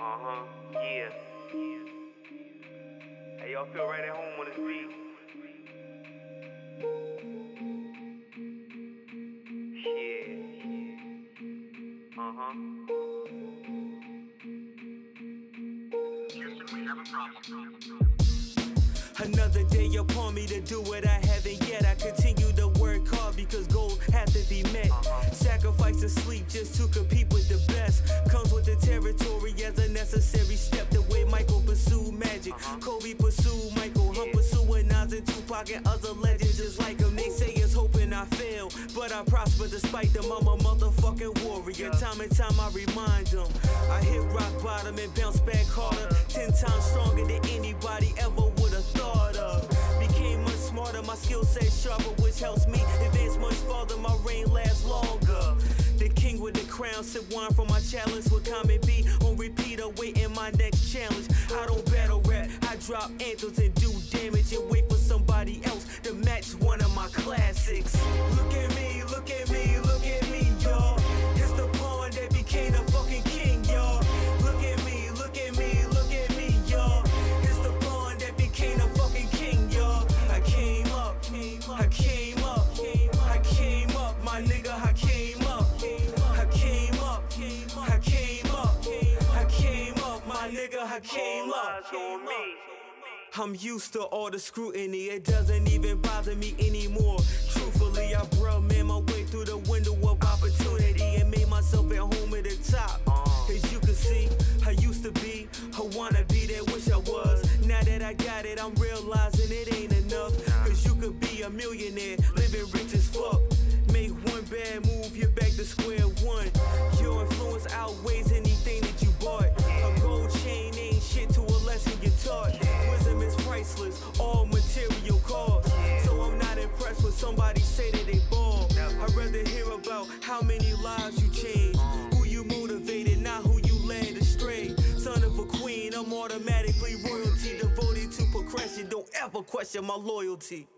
Uh huh. Yeah. Hey, y'all feel right at home on this beat? Yeah. Uh huh. Another day upon me to do what I haven't yet. I continue to work hard because goals have to be met. Sacrificing sleep just to compete with necessary step. The way Michael pursued magic. Uh-huh. Kobe pursued Michael. Hunt pursuing Nas and Tupac and other legends just like him. They say it's hoping I fail, but I prosper despite them. I'm a motherfucking warrior. Time and time I remind them. I hit rock bottom and bounce back harder. Uh-huh. Ten times stronger than anybody ever would have thought of. Became much smarter, my skill set sharper, which helps me advance much farther. My reign lasts longer. The king with the crown, sip wine from my challenge with comment B on repeat, awaiting my next challenge. I don't battle rap, I drop anthems and do damage and wait for somebody else to match one of my classics. Look at me, look at me, I came up. Eyes on me. I'm used to all the scrutiny, it doesn't even bother me anymore. Truthfully, I brought man my way through the window of opportunity and made myself at home at the top. As you can see, I used to be, I wanna be there, wish I was. Now that I got it, I'm realizing it ain't enough. Cause you could be a millionaire, living rich as fuck. Make one bad move, you're back to square one. Your influence outweighs somebody say that they ball. I'd rather hear about how many lives you changed, who you motivated, not who you led astray. Son of a queen, I'm automatically royalty, devoted to progression. Don't ever question my loyalty.